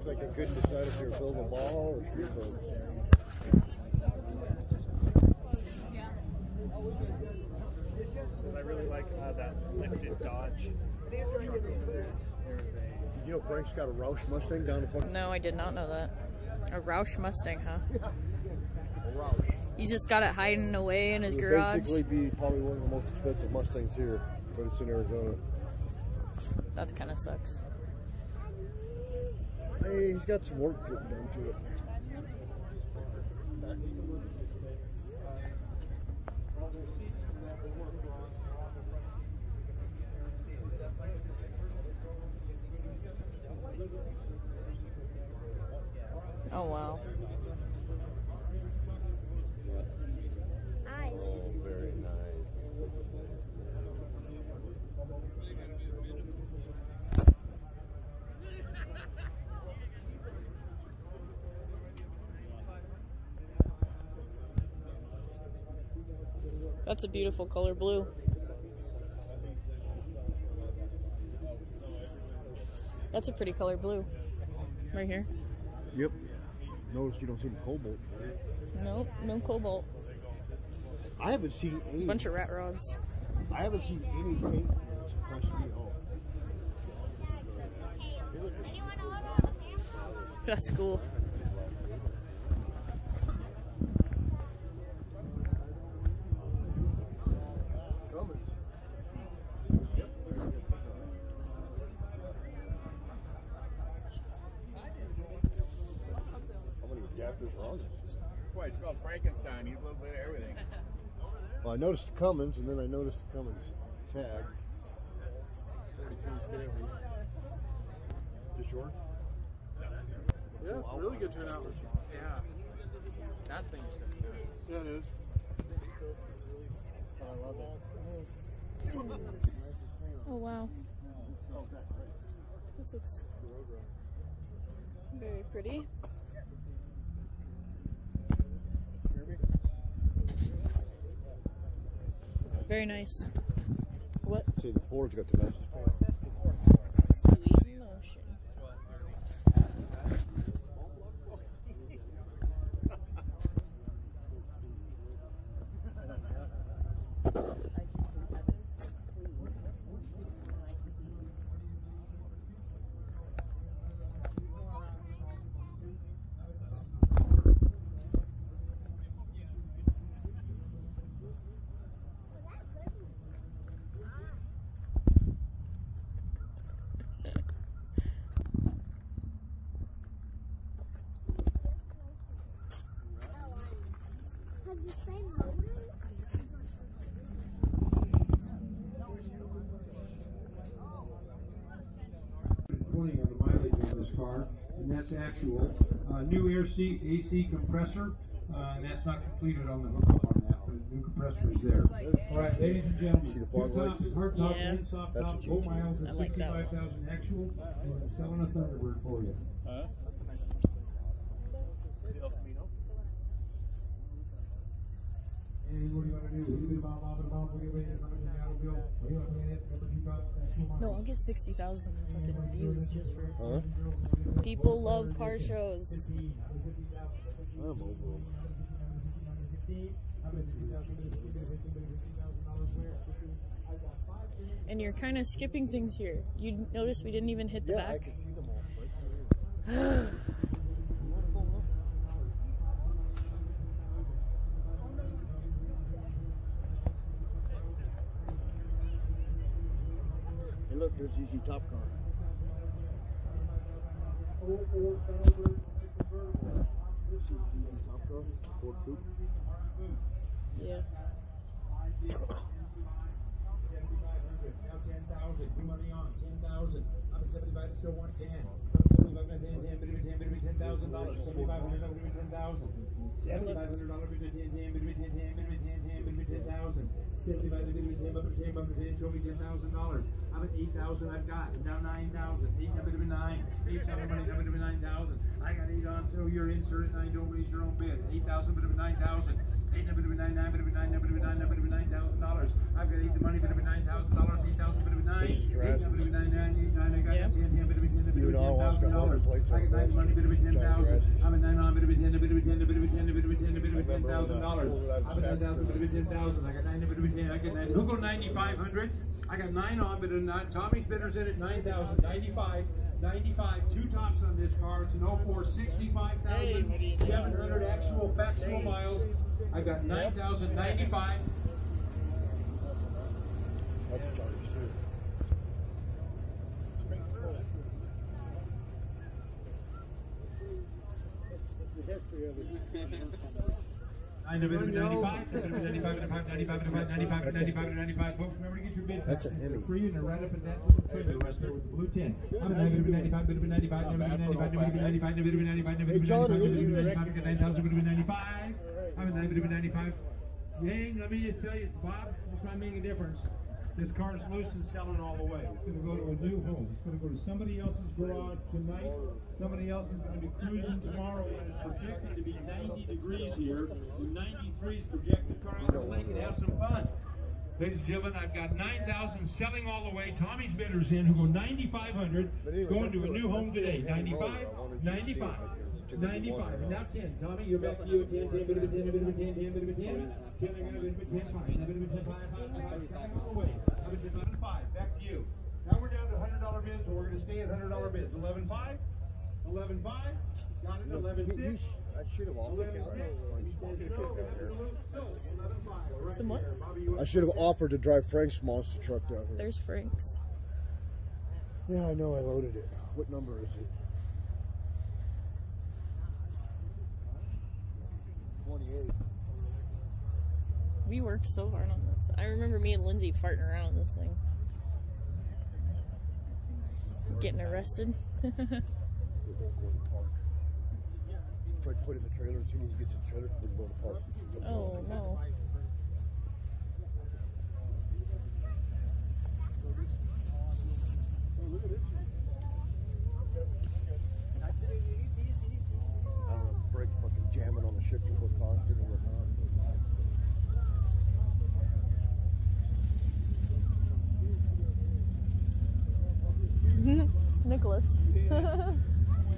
Looks like they couldn't decide if they were building a ball or speedboat. I really like uh, that lifted Dodge. truck over there. Did you know Frank's got a Roush Mustang down the fucking No, I did not know that. A Roush Mustang, huh? a Roush? He's just got it hiding away in his It would garage. basically be probably one of the most expensive Mustangs here, but it's in Arizona. That kind of sucks. Hey, he's got some work getting done to it. That's a beautiful color blue. That's a pretty color blue. Right here. Yep. Notice you don't see the cobalt. Nope, no cobalt. I haven't seen any. Bunch of rat rods. I haven't seen any paint that's impressed me at all. That's cool. Cummins. I'm gonna get gapped this wrong. That's why it's called Frankenstein. He's a little bit of everything. Well, I noticed the Cummins, and then I noticed the Cummins tag. 4270. Just yours? Yeah, it's really good turnout. Yeah. That thing is just good. Yeah, it is. I love it. Oh wow. Oh, this looks very pretty. Very nice. What? See, the Ford's got the nicest paint. Sweet emotion. Twenty on the mileage on this car, and that's actual. Uh, new air seat, AC compressor, uh, and that's not completed on the hookup on that, but the new compressor is there. All right, ladies and See gentlemen, the two fog top, lights? hard top, Yeah. and soft That's top, what you four miles I and like that sixty-five thousand actual, and I'm selling a Thunderbird for you. Huh? And what do you want to do? What do you want to do? Number two top, that's two miles. No, I'll get 60,000 fucking views just for. Huh? People love car shows. I'm over. And you're kind of skipping things here. You notice we didn't even hit the Yeah, back? is usually top car. This is usually top car, Ford coupe. Yeah. Now 10,000. New money on. 10,000. I'm a 75 to show 110. 75 to 10, 10, between 10, between $10,000. 7,500 between $10,000. $7,500 between 10, 10, between 10, 10, thousand. Seventy-five, between ten, between ten, between ten, show me ten thousand dollars. I'm at eight thousand, I've got, now nine thousand, eight, number between nine, eight, seven, money, number between nine thousand. I got eight on, so you're in, sir, nine, don't raise your own bid, eight thousand, between nine thousand. Eight number to nine, nine, to nine, number to nine, number to nine thousand dollars. I've got eight the money, but to nine thousand dollars, eight thousand, but to nine. thousand dollars. I can make money, bit of a ten thousand. I'm at nine on, bit of a ten, bit of a ten, bit of a ten, bit of a ten, bit of a ten thousand dollars. I'm at nine thousand, bit of a ten thousand. I got nine, bit of a ten. I got nine. Who go ninety five hundred? I got nine on, but not Tommy's bidders in at nine thousand ninety five. 95, two tops on this car. It's an 04, 65,700 actual factual miles. I've got 9,095. That's an Emmy. Blue ten. Nine thousand nine hundred ninety-five. Gang, a 95, bit let me just tell you, Bob, it's not making a difference. This car's loose and selling all the way. It's gonna go to a new home. It's gonna go to somebody else's garage tonight. Somebody else is gonna be cruising tomorrow when it's projected to be ninety degrees here. And ninety-three is projected. Car out the lake and have some fun. Ladies and gentlemen, I've got nine thousand selling all the way. Tommy's bidders in who go ninety-five hundred, going to a new home today. 95, 95, 95. And now ten. Tommy, you're back to you at ten, ten, bit of a ten, bit of a ten, ten, bit of a ten. Ten, I got a bit of a ten, five, a bit of a ten, five, five, five, selling all the way. I've been eleven five. Back to you. Now we're down to hundred dollar bids, so we're gonna stay at hundred dollar bids. Eleven five, eleven five, got it, eleven You- you six. I should have offered. So, what? I should have offered to drive Frank's monster truck down here. There's Frank's. Yeah, I know. I loaded it. What number is it? Twenty-eight. We worked so hard on this. I remember me and Lindsay farting around on this thing. Getting arrested. It won't go in the park. Tried to put it in the trailer. As soon as he gets in the trailer, it wouldn't go in the park. oh no. I don't know if the brake fucking jamming on the shifter foot caused it or whatnot. but- Nicholas.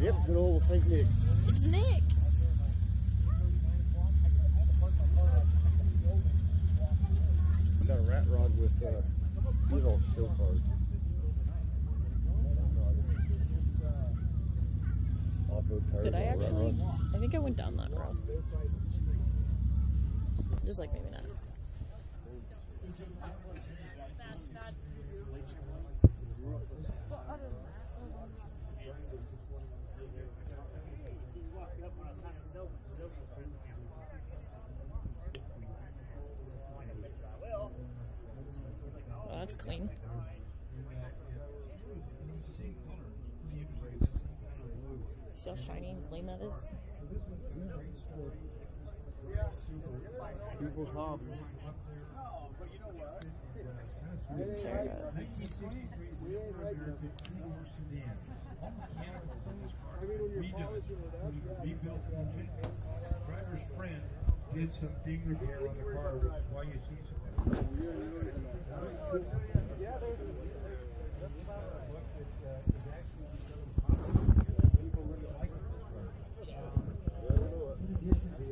Yep, good old St. Nick. it's Nick. I got a rat rod with uh, know, still card. Did I on a rat actually? I think I went down that road. Just like maybe not. See how shiny and clean that is? People's hobby. Tear it up. 1963 American two-door sedan. All mechanicals in this car. Redone. We rebuilt engine. Driver's friend did some ding repair on the car, which is why you see some. People really like this car. In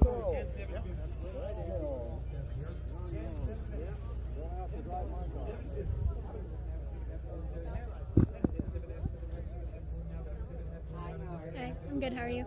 go. Hi, I'm good. How are you?